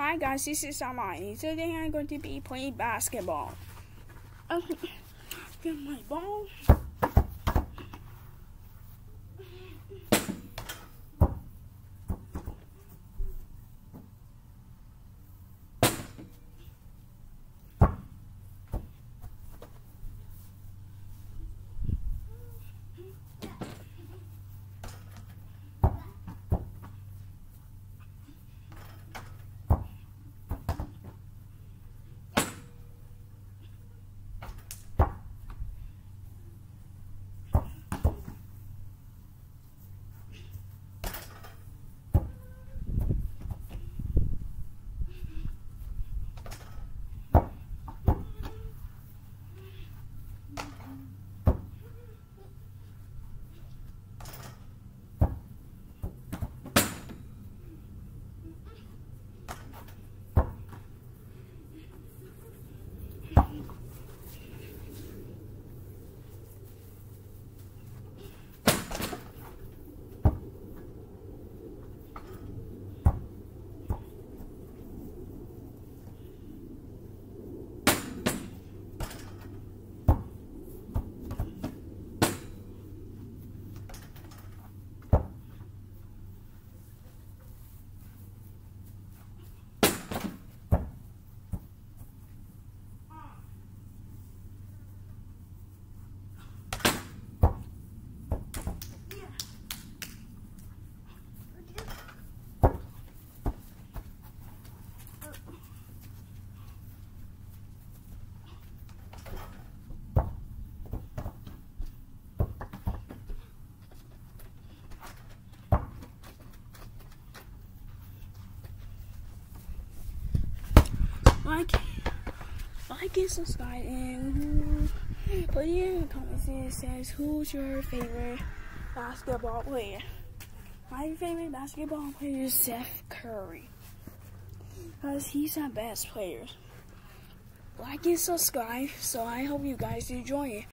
Hi guys, this is Armani. Today I'm going to be playing basketball. Um, get my ball. Like, like and subscribe, and put in the comments and says who's your favorite basketball player. My favorite basketball player is Steph Curry, because he's the best player. Like and subscribe, so I hope you guys enjoy it.